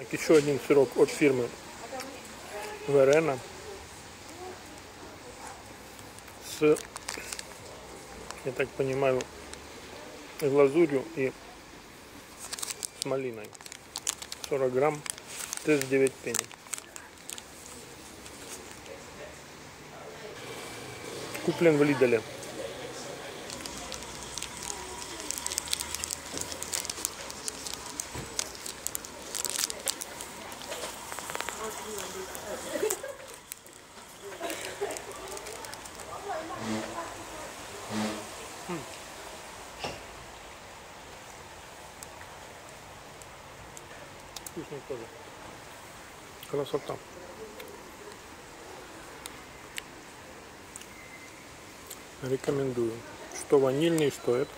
Так, еще один сырок от фирмы Верена с, я так понимаю, глазурью и с малиной. 40 грамм, тест 9 пенни. Куплен в Лиделе. Вкусный тоже. Красота. Рекомендую. Что ванильный, что это.